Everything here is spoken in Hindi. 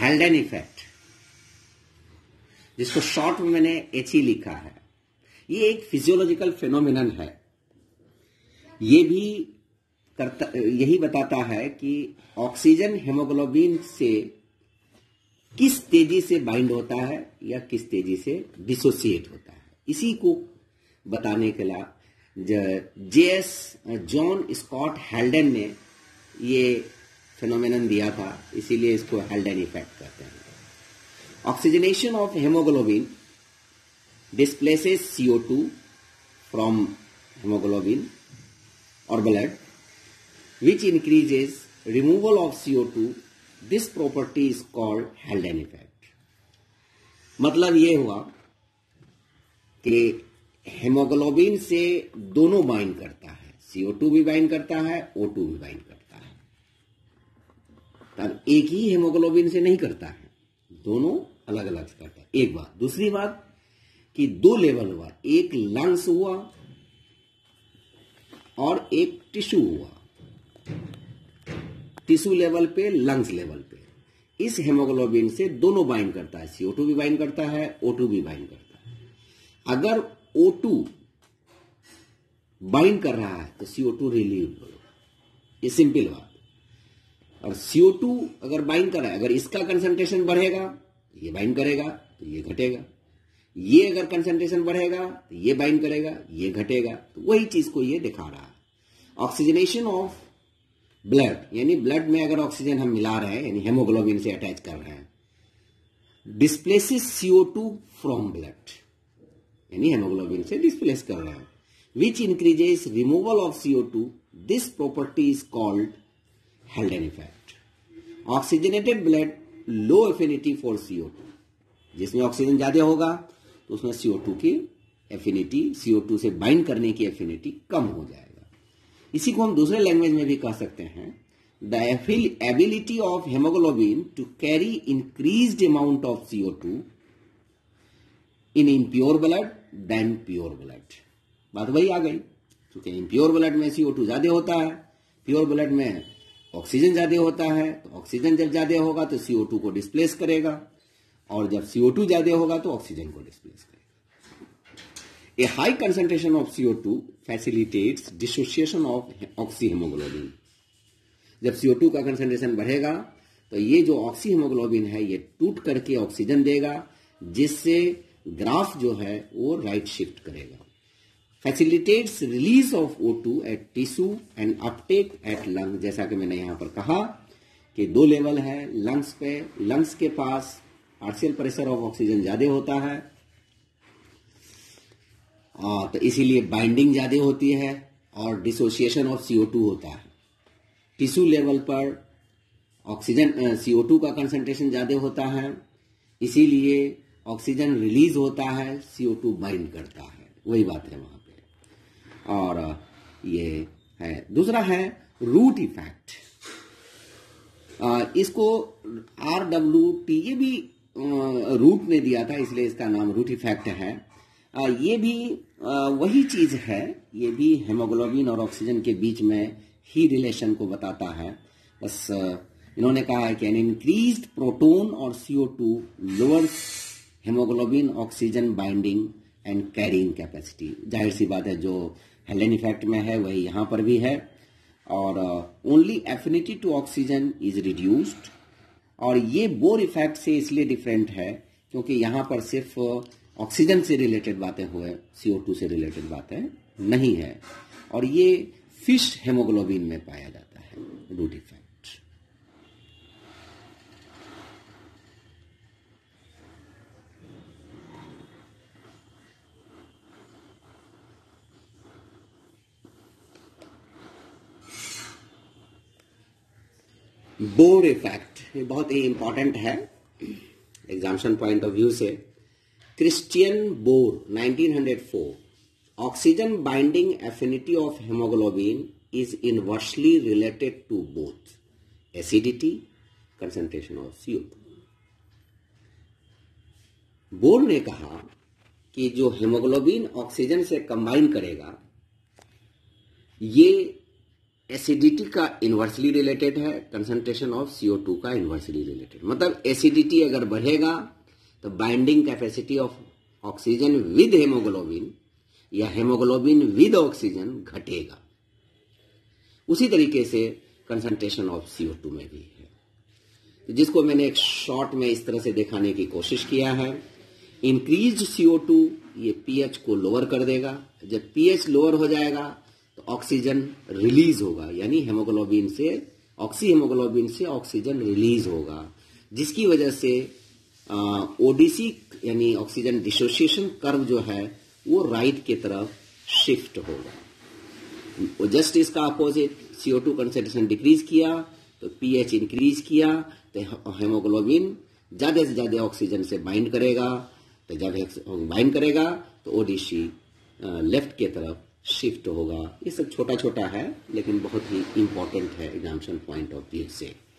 हेल्डन इफ़ेक्ट, जिसको शॉर्ट में मैंने एच ही लिखा है। ये एक फिजियोलॉजिकल फिनोमिनन है। ये भी करता, यही बताता है कि ऑक्सीजन हेमोग्लोबिन से किस तेज़ी से बाइंड होता है या किस तेज़ी से डिसोसिएट होता है। इसी को बताने के लिए J S John Scott Haldane ने ये फिनोमिन दिया था, इसीलिए इसको हेल्डन इफ़ेक्ट कहते हैं। Oxygenation of haemoglobin displaces CO two from haemoglobin और blood which increases removal of CO two this property is called Haldane effect मतलब यह हुआ कि हेमोग्लोबिन से दोनों बाइंड करता है। सीओ टू भी बाइंड करता है ओ टू भी बाइंड करता है। एक ही हेमोग्लोबिन से नहीं करता है। दोनों अलग अलग से करता है। एक बात। दूसरी बात कि दो लेवल हुआ। एक लंग्स हुआ और एक टिश्यू हुआ। टिश्यू लेवल पे लंग्स लेवल पे। इस हेमोग्लोबिन से दोनों बाइंड करता है। CO2 भी बाइंड करता है O2 भी बाइंड करता है। अगर O2 बाइंड कर रहा है तो CO2 रिलीव करो। ये सिंपल बात। और CO2 अगर बाइंड कर है, अगर इसका कंसंट्रेशन बढ़ेगा ये बाइंड करेगा तो ये घटेगा। ये अगर कंसंट्रेशन बढ़ेगा तो ये बाइंड करेगा, ये घटेगा। तो वही चीज़ को ये दिखा रहा है। ऑक्सीजनेशन ऑफ़ ब्लड यानी ब्लड में अगर ऑक्सीजन हम मिला रहे हैं, यानी हेमोग्लोबिन से अटैच कर रहे हैं displaces CO two from blood यानी हेमोग्लोबिन से डिस्प्लेस कर रहे हैं which increases removal of CO two this property is called Haldane effect oxygenated blood low affinity for CO two जिसमें ऑक्सीजन ज़्यादा होगा तो उसमें CO2 की एफिनिटी CO2 से बाइंड करने की एफिनिटी कम हो जाएगा। इसी को हम दूसरे लैंग्वेज में भी कह सकते हैं। The ability of haemoglobin to carry increase amount of CO two in impure blood then pure blood बात वही आ गई, क्योंकि इम्प्योर ब्लड में सीओ टू ज़्यादा होता है प्योर ब्लड में ऑक्सीजन ज़्यादा होता है तो ऑक्सीजन जब ज़्यादा होगा तो CO2 को डिस्प्लेस करेगा, और जब CO2 ज़्यादा होगा तो ऑक्सीजन को डिस्प्लेस करेगा। A high concentration of CO2 facilitates dissociation of haemoglobin जब CO2 का कंसेंट्रेशन बढ़ेगा तो ये जो ऑक्सी हेमोग्लोबिन है, ये टूट करके ऑक्सीजन देगा, जिससे ग्राफ जो है वो राइट शिफ्ट करेगा। Facilitates release of O2 at tissue and uptake at lung जैसा कि मैंने यहाँ पर कहा कि दो लेवल है लंग्स पे लंग्स के पास पार्शियल प्रेशर ऑफ़ ऑक्सीजन ज़्यादा होता है आ, तो इसीलिए बाइंडिंग ज़्यादा होती है और डिसोसिएशन ऑफ़ सीओ टू होता है। टिश्यू लेवल पर ऑक्सीजन सीओ टू का कंसंट्रेशन ज़्यादा होता है इसीलिए ऑक्सीजन रिलीज़ होता है सीओ टू बाइंड करता है। वही बात है वहाँ। और ये है। दूसरा है रूट इफ़ेक्ट इसको आर डब्ल्यू टी ये भी रूट ने दिया था, इसलिए इसका नाम रूट इफ़ेक्ट है। ये भी वही चीज़ है। ये भी हेमोग्लोबिन और ऑक्सीजन के बीच में ही रिलेशन को बताता है। बस इन्होंने कहा है कि एन इंक्रीज प्रोटोन और CO two lower haemoglobin oxygen binding and carrying capacity ज़ाहिर सी बात है, जो हेलेन इफ़ेक्ट में है, वही यहाँ पर भी है। और only affinity to oxygen is reduced और ये बोर इफ़ेक्ट से इसलिए डिफरेंट है, क्योंकि यहाँ पर सिर्फ़ ऑक्सीजन से रिलेटेड बातें हुए सीओ टू से रिलेटेड बातें नहीं है। और ये फ़िश हेमोग्लोबिन में पाया जाता है रूट इफ़ेक्ट बोर इफ़ेक्ट ये बहुत ही इंपॉर्टेंट है एग्जामिशन पॉइंट ऑफ़ व्यू से। Christian Bohr 1904 oxygen binding affinity of haemoglobin is inversely related to both acidity concentration of CO Bohr ने कहा कि जो हेमोग्लोबिन ऑक्सीजन से कंबाइन करेगा, ये एसिडिटी का इन्वर्सली रिलेटेड है कंसंट्रेशन ऑफ़ सीओ टू का इन्वर्सली रिलेटेड मतलब एसिडिटी अगर बढ़ेगा तो binding capacity of oxygen with haemoglobin या हेमोग्लोबिन विद ऑक्सीजन घटेगा। उसी तरीके से कंसंट्रेशन ऑफ़ सीओ टू में भी है। तो जिसको मैंने एक शॉर्ट में इस तरह से दिखाने की कोशिश किया है इंक्रीज सीओ टू ये पीएच को लोअर कर देगा। जब पीएच लोअर हो जाएगा ऑक्सीजन रिलीज़ होगा, यानी हेमोग्लोबिन से ऑक्सी हेमोग्लोबिन से ऑक्सीजन रिलीज़ होगा, जिसकी वजह से ओडीसी यानी ऑक्सीजन डिसोसिएशन कर्व जो है, वो राइट की तरफ़ शिफ्ट होगा। जस्ट इसका opposite CO two concentration decrease किया तो पीएच इंक्रीज किया तो हेमोग्लोबिन ज़्यादा से ज़्यादा ऑक्सीजन से बाइंड करेगा तो जब बाइंड करेगा तो ओडीसी लेफ़्ट की तरफ़ शिफ्ट होगा। ये सब छोटा छोटा है, लेकिन बहुत ही इम्पोर्टेंट है एग्जामेशन पॉइंट ऑफ़ व्यू से।